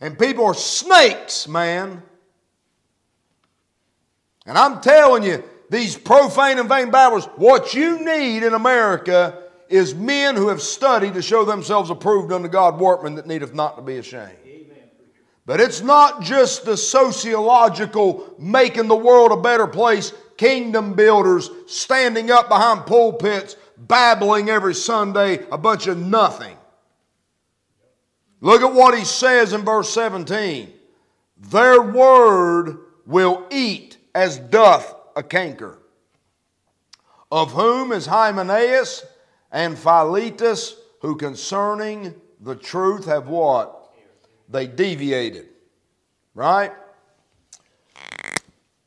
And people are snakes, man. And I'm telling you, these profane and vain babblers, what you need in America is men who have studied to show themselves approved unto God, workmen that needeth not to be ashamed. But it's not just the sociological making the world a better place, kingdom builders standing up behind pulpits, babbling every Sunday a bunch of nothing. Look at what he says in verse 17. Their word will eat as doth a canker. Of whom is Hymenaeus and Philetus, who concerning the truth have what? They deviated. Right?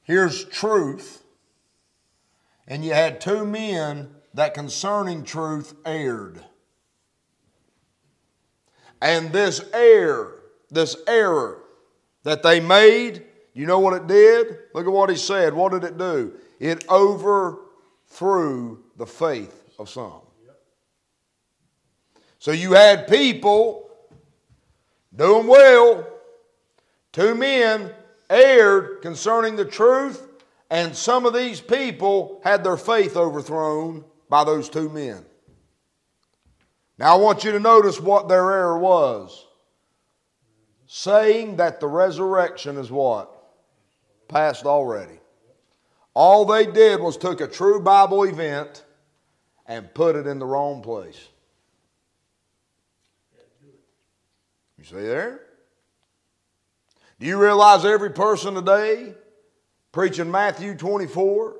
Here's truth. And you had two men that concerning truth erred. And this error, this error that they made, you know what it did? Look at what he said. What did it do? It overthrew the faith of some. So you had people doing well, two men erred concerning the truth, and some of these people had their faith overthrown by those two men. Now I want you to notice what their error was. Saying that the resurrection is what? Passed already. All they did was took a true Bible event and put it in the wrong place. You see there? Do you realize every person today preaching Matthew 24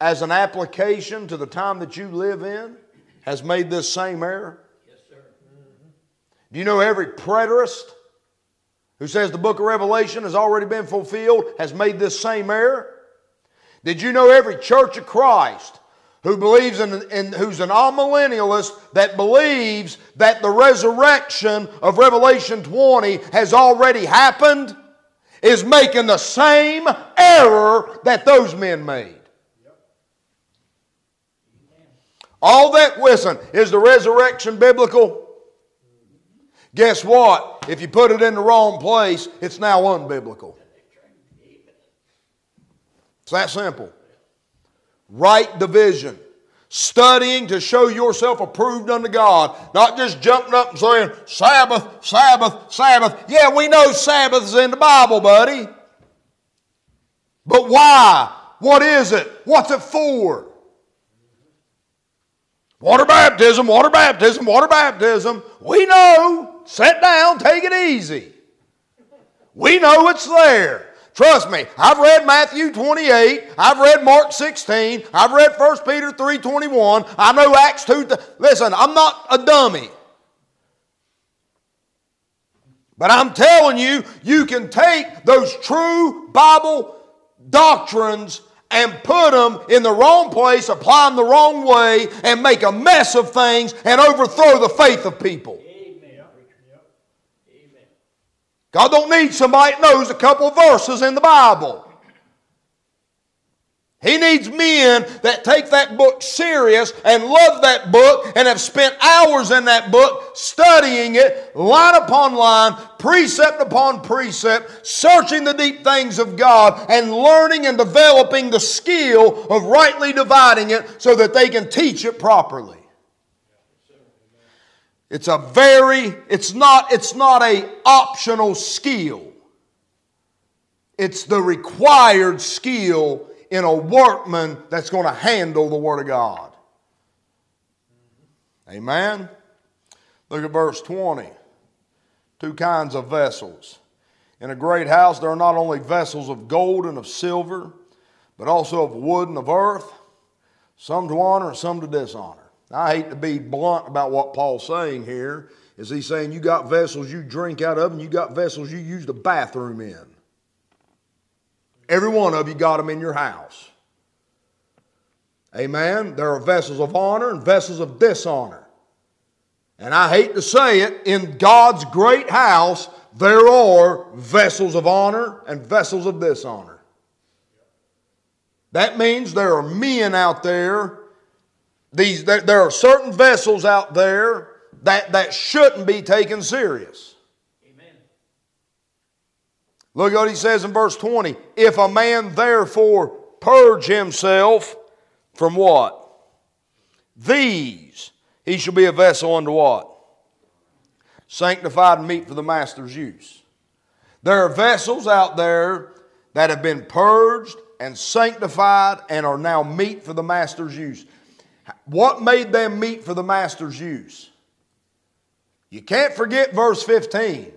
as an application to the time that you live in has made this same error? Yes, sir. Mm-hmm. Do you know every preterist who says the book of Revelation has already been fulfilled has made this same error? Did you know every church of Christ who believes in, in who's an amillennialist that believes that the resurrection of Revelation 20 has already happened is making the same error that those men made? All that, listen, is the resurrection biblical? Guess what? If you put it in the wrong place, it's now unbiblical. It's that simple. Right division. Studying to show yourself approved unto God. Not just jumping up and saying, Sabbath, Sabbath, Sabbath. Yeah, we know Sabbath is in the Bible, buddy. But why? What is it? What's it for? Water baptism, water baptism, water baptism. We know. Sit down, take it easy. We know it's there. Trust me, I've read Matthew 28, I've read Mark 16, I've read 1 Peter 3.21, I know Acts 2. Th- Listen, I'm not a dummy. But I'm telling you, you can take those true Bible doctrines and put them in the wrong place, apply them the wrong way, and make a mess of things and overthrow the faith of people. God don't need somebody that knows a couple of verses in the Bible. He needs men that take that book serious and love that book and have spent hours in that book studying it, line upon line, precept upon precept, searching the deep things of God and learning and developing the skill of rightly dividing it so that they can teach it properly. It's a very, it's not, it's not a optional skill. It's the required skill in a workman that's going to handle the Word of God. Amen? Look at verse 20. Two kinds of vessels. In a great house, there are not only vessels of gold and of silver, but also of wood and of earth, some to honor and some to dishonor. I hate to be blunt about what Paul's saying here. Is he saying you got vessels you drink out of and you got vessels you use the bathroom in? Every one of you got them in your house. Amen. There are vessels of honor and vessels of dishonor. And I hate to say it, in God's great house, there are vessels of honor and vessels of dishonor. That means there are men out there, these, there, there are certain vessels out there that, that shouldn't be taken serious. Look what he says in verse 20. If a man therefore purge himself from what? These, he shall be a vessel unto what? Sanctified meet for the master's use. There are vessels out there that have been purged and sanctified and are now meet for the master's use. What made them meet for the master's use? You can't forget verse 15.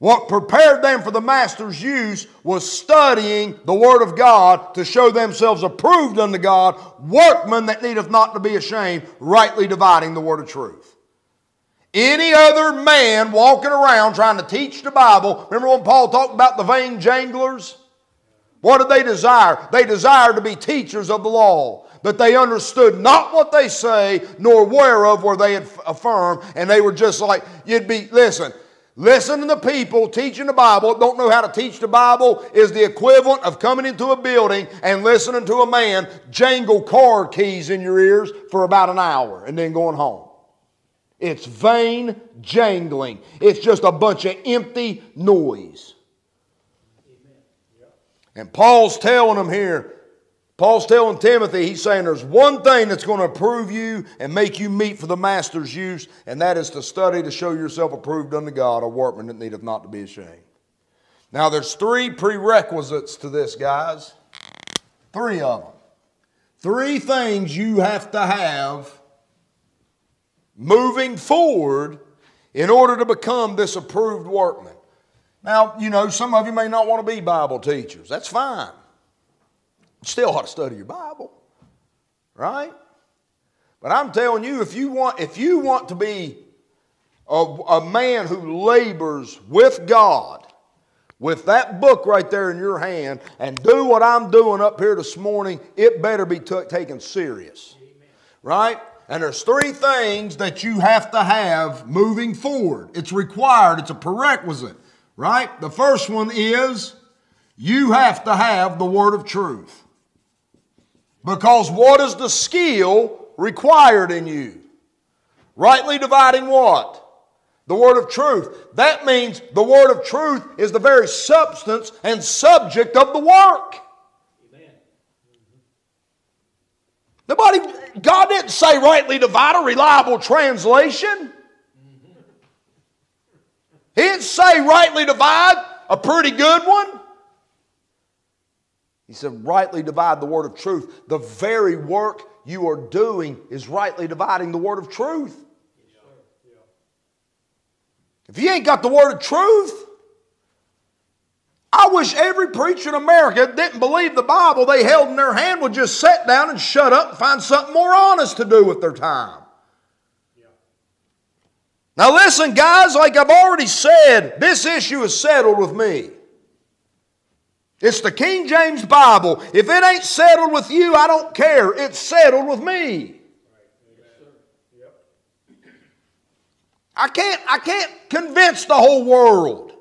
What prepared them for the master's use was studying the Word of God to show themselves approved unto God, workmen that needeth not to be ashamed, rightly dividing the Word of truth. Any other man walking around trying to teach the Bible, remember when Paul talked about the vain janglers? What did they desire? They desired to be teachers of the law, but they understood not what they say, nor whereof were they affirm, and they were just like, you'd be, listen, Listening to people teaching the Bible, don't know how to teach the Bible, is the equivalent of coming into a building and listening to a man jangle car keys in your ears for about an hour and then going home. It's vain jangling, it's just a bunch of empty noise. And Paul's telling them here Paul's telling Timothy, he's saying there's one thing that's going to approve you and make you meet for the master's use, and that is to study to show yourself approved unto God, a workman that needeth not to be ashamed. Now, there's three prerequisites to this, guys. Three of them. Three things you have to have moving forward in order to become this approved workman. Now, you know, some of you may not want to be Bible teachers. That's fine. Still ought to study your Bible, right? But I'm telling you, if you want, if you want to be a, a man who labors with God, with that book right there in your hand, and do what I'm doing up here this morning, it better be t- taken serious, Amen. right? And there's three things that you have to have moving forward. It's required, it's a prerequisite, right? The first one is you have to have the word of truth. Because what is the skill required in you? Rightly dividing what? The word of truth. That means the word of truth is the very substance and subject of the work. Nobody, God didn't say rightly divide a reliable translation. He didn't say rightly divide a pretty good one. He said, rightly divide the word of truth. The very work you are doing is rightly dividing the word of truth. If you ain't got the word of truth, I wish every preacher in America didn't believe the Bible they held in their hand would just sit down and shut up and find something more honest to do with their time. Now, listen, guys, like I've already said, this issue is settled with me. It's the King James Bible. If it ain't settled with you, I don't care. It's settled with me. I can't, I can't convince the whole world.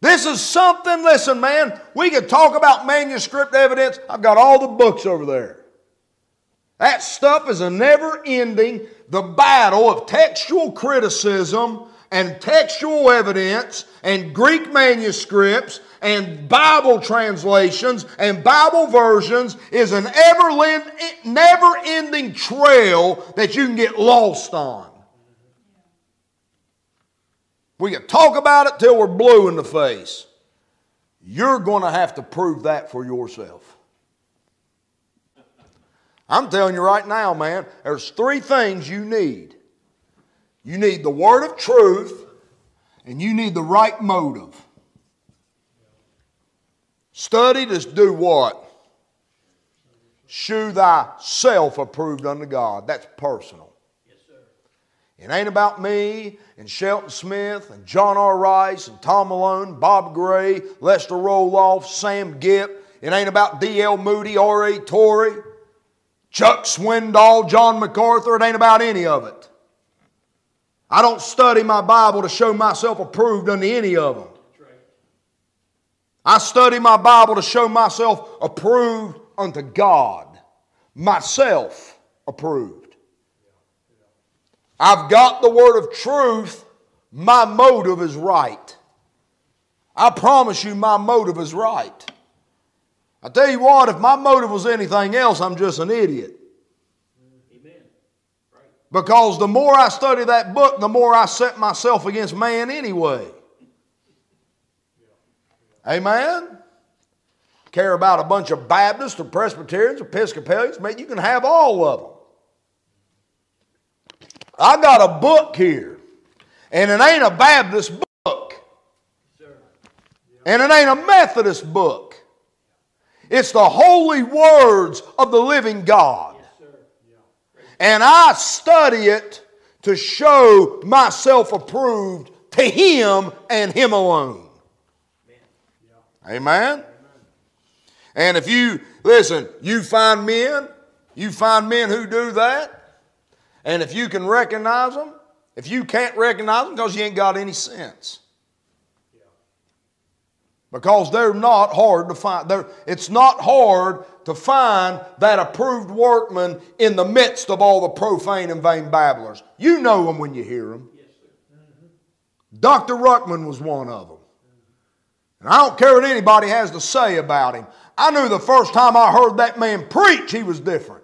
This is something, listen, man, we could talk about manuscript evidence. I've got all the books over there. That stuff is a never ending, the battle of textual criticism and textual evidence and Greek manuscripts and Bible translations and Bible versions is an ever never ending trail that you can get lost on. We can talk about it till we're blue in the face. You're going to have to prove that for yourself. I'm telling you right now, man, there's three things you need. You need the word of truth, and you need the right motive. Study to do what? Shew thyself approved unto God. That's personal. Yes, sir. It ain't about me and Shelton Smith and John R. Rice and Tom Malone, Bob Gray, Lester Roloff, Sam Gipp. It ain't about D.L. Moody, R.A. Torrey, Chuck Swindoll, John MacArthur. It ain't about any of it. I don't study my Bible to show myself approved unto any of them. I study my Bible to show myself approved unto God, myself approved. I've got the word of truth my motive is right. I promise you, my motive is right. I tell you what, if my motive was anything else, I'm just an idiot. Because the more I study that book, the more I set myself against man anyway. Amen? Care about a bunch of Baptists or Presbyterians, or Episcopalians, man, you can have all of them. I got a book here, and it ain't a Baptist book, and it ain't a Methodist book. It's the holy words of the living God. And I study it to show myself approved to Him and Him alone. Amen? And if you, listen, you find men, you find men who do that, and if you can recognize them, if you can't recognize them because you ain't got any sense. Because they're not hard to find. They're, it's not hard to find that approved workman in the midst of all the profane and vain babblers. You know them when you hear them. Dr. Ruckman was one of them. And I don't care what anybody has to say about him. I knew the first time I heard that man preach, he was different.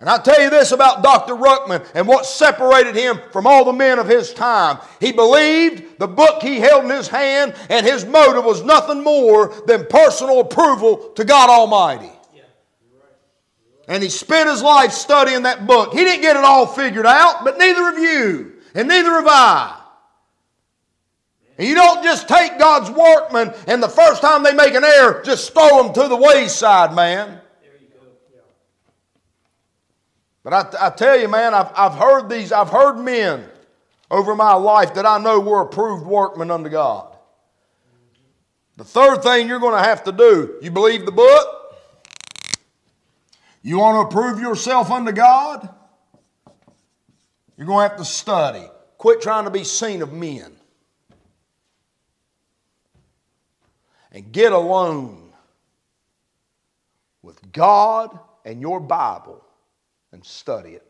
And I tell you this about Dr. Ruckman and what separated him from all the men of his time. He believed the book he held in his hand, and his motive was nothing more than personal approval to God Almighty. And he spent his life studying that book. He didn't get it all figured out, but neither have you, and neither have I. And you don't just take God's workmen and the first time they make an error, just throw them to the wayside, man. But I, I tell you, man, I've, I've heard these, I've heard men over my life that I know were approved workmen unto God. The third thing you're going to have to do, you believe the book? You want to approve yourself unto God? You're going to have to study. Quit trying to be seen of men. and get alone with God and your Bible and study it.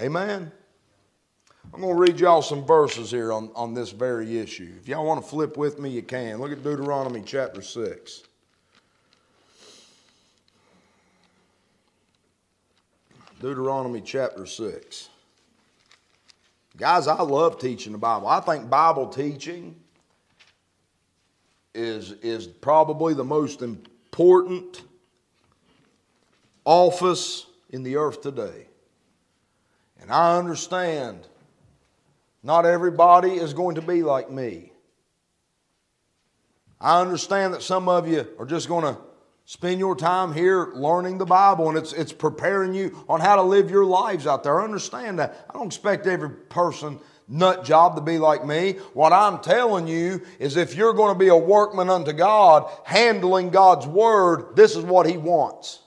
Amen. I'm going to read y'all some verses here on, on this very issue. If y'all want to flip with me, you can. Look at Deuteronomy chapter 6. Deuteronomy chapter 6. Guys, I love teaching the Bible. I think Bible teaching is, is probably the most important office in the earth today. And I understand not everybody is going to be like me. I understand that some of you are just going to spend your time here learning the Bible and it's, it's preparing you on how to live your lives out there. I understand that. I don't expect every person nut job to be like me. What I'm telling you is if you're going to be a workman unto God, handling God's word, this is what He wants.